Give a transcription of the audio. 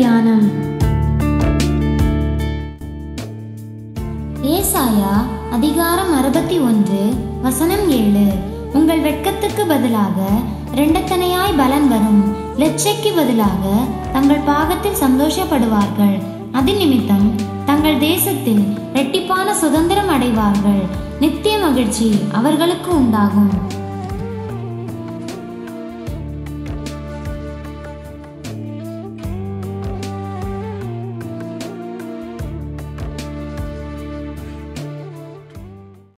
தியானம் ஏசாயா அதிகாரம் அறுபத்தி ஒன்று வசனம் ஏழு. உங்கள் வெட்கத்துக்கு பதிலாக இரண்டத்தனையாய் பலன் வரும். லட்சைக்கு பதிலாக தங்கள் பாகத்தில் சந்தோஷப்படுவார்கள். அது நிமித்தம் தங்கள் தேசத்தில் இரட்டிப்பான சுதந்திரம் அடைவார்கள். நித்திய மகிழ்ச்சி அவர்களுக்கு உண்டாகும்.